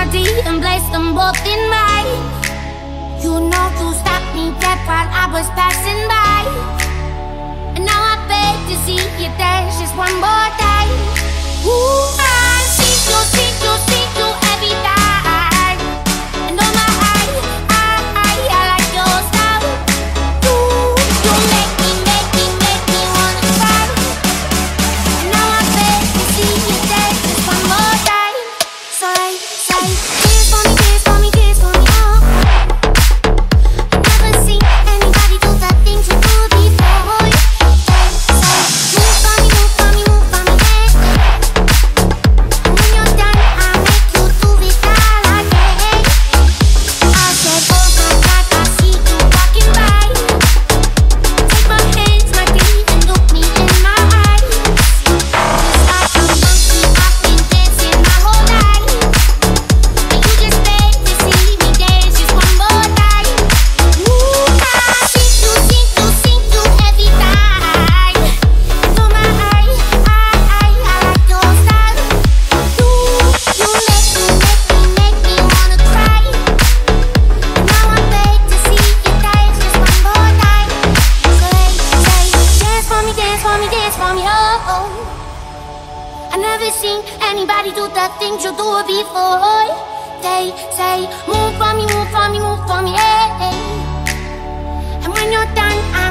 my D and place them both in mine. You know you stopped me dead while I was passing by. And now I beg to see you there's just one more time. haven't seen anybody do the things you do before. They say, move for me, move for me, move for me, hey. And when you're done, I